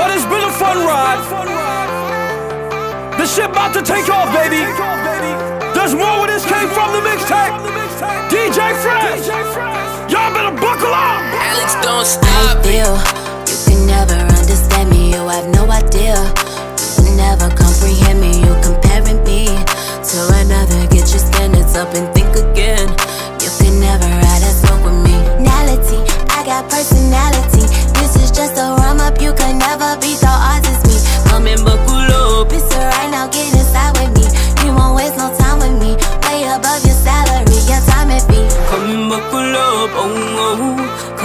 But it's been a fun ride. The shit about to take off, baby. There's more where this came from the mixtape. DJ Fresh. Y'all better buckle up. Alex, don't stop. I feel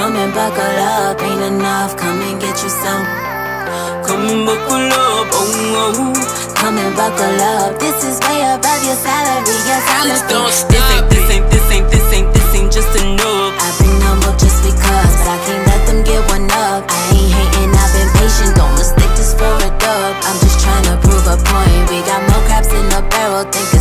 Come and buckle up, ain't enough. Come and get you some. Come and buckle up, oh, oh. Come and buckle up. This is way above your salary. Your is don't stop. This ain't, this ain't, this ain't, this ain't just enough. I've been humble just because, but I can't let them get one up. I ain't hating, I've been patient. Don't mistake this for a dub. I'm just trying to prove a point. We got more craps in the barrel. Think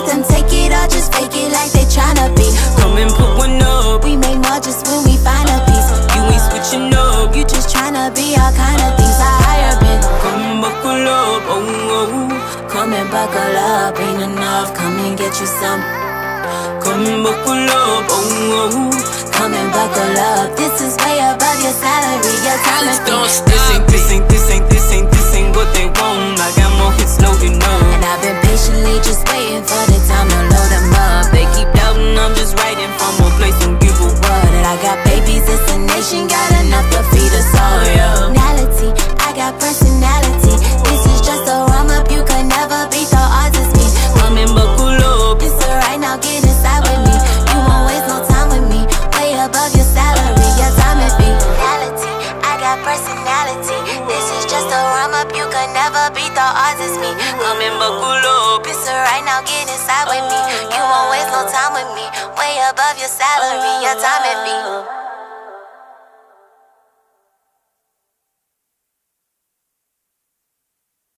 let them take it or just fake it like they tryna be. Come and put one up. We make more just when we find a piece. You ain't switching up. You just tryna be all kind of things. I higher been. Come and buckle up, oh, oh. Come and buckle up, ain't enough. Come and get you some. Come and buckle up, oh, oh. Come and buckle up. This is way above your salary. Your time is don't stop. This ain't, this ain't, this ain't, this ain't, this ain't what they want. I got more hits loaded personality. This is just a warm up, you can never beat the odds. It's me. Come and buckle up. Right now, get inside with me. You won't waste no time with me. Way above your salary, your time and fee.